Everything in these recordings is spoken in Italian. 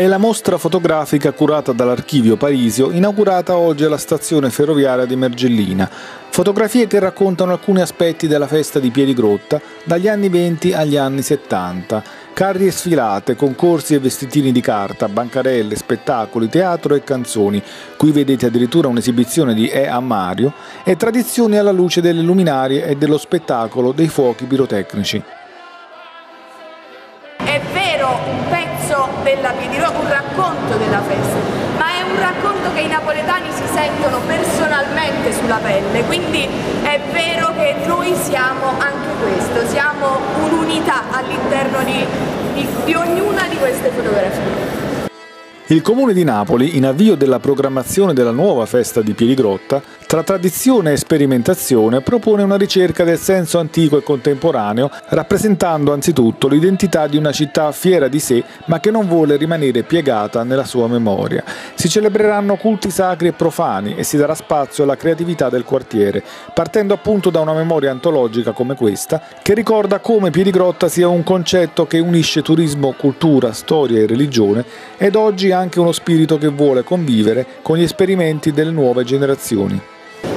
È la mostra fotografica curata dall'Archivio Parisio, inaugurata oggi alla stazione ferroviaria di Mergellina. Fotografie che raccontano alcuni aspetti della festa di Piedigrotta dagli anni 20 agli anni 70. Carri e sfilate, concorsi e vestitini di carta, bancarelle, spettacoli, teatro e canzoni. Qui vedete addirittura un'esibizione di E a Mario e tradizioni alla luce delle luminarie e dello spettacolo dei fuochi pirotecnici. Pezzo della Piedirotta, un racconto della festa, ma è un racconto che i napoletani si sentono personalmente sulla pelle, quindi è vero che noi siamo anche questo, siamo un'unità all'interno di, di, di ognuna di queste fotografie. Il Comune di Napoli, in avvio della programmazione della nuova festa di Piedigrotta, tra tradizione e sperimentazione propone una ricerca del senso antico e contemporaneo, rappresentando anzitutto l'identità di una città fiera di sé, ma che non vuole rimanere piegata nella sua memoria. Si celebreranno culti sacri e profani e si darà spazio alla creatività del quartiere, partendo appunto da una memoria antologica come questa, che ricorda come Piedigrotta sia un concetto che unisce turismo, cultura, storia e religione, ed oggi anche uno spirito che vuole convivere con gli esperimenti delle nuove generazioni.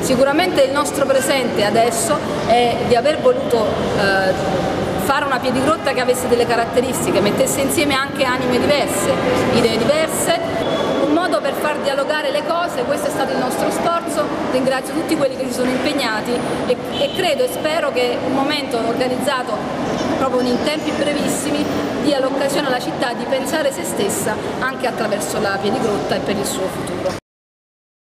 Sicuramente il nostro presente adesso è di aver voluto eh, fare una piedigrotta che avesse delle caratteristiche, mettesse insieme anche anime diverse, idee diverse, un modo per far dialogare le cose, questo è stato il nostro sforzo, ringrazio tutti quelli che si sono impegnati e, e credo e spero che un momento organizzato proprio in tempi brevissimi dia l'occasione alla città di pensare se stessa anche attraverso la piedigrotta e per il suo futuro.